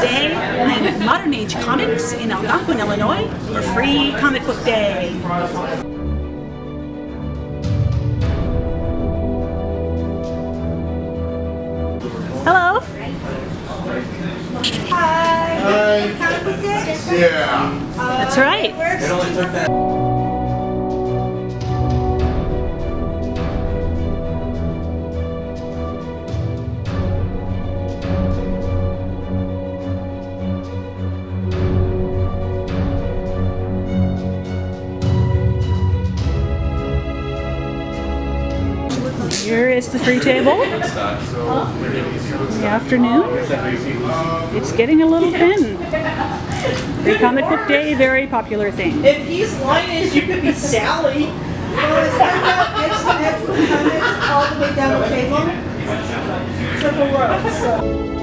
Today, I'm at Modern Age Comics in Algonquin, Illinois for Free Comic Book Day. Hello. Hi. Yeah. That's right. Here is the free table. In the afternoon. It's getting a little thin. Free comic book day, very popular thing. If he's Linus, you could be Sally. Is all the way down the table? Triple rows.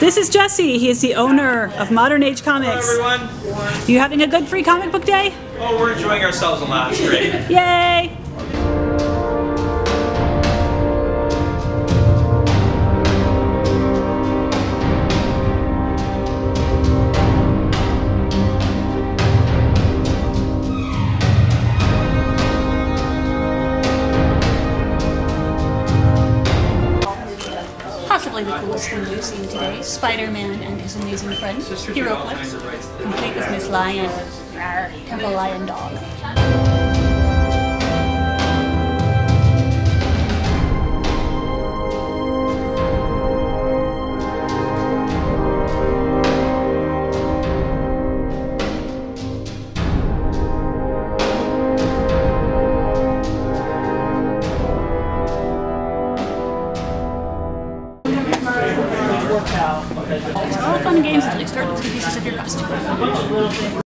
This is Jesse. He is the owner of Modern Age Comics. Hello everyone. You having a good free comic book day? Oh, we're enjoying ourselves a lot. It's great. Yay! Possibly the coolest thing we've seen today, Spider-Man and his amazing friend, HeroClix, complete with Miss Lion, Temple Lion Dog. It's all fun games until you start losing pieces of your costume.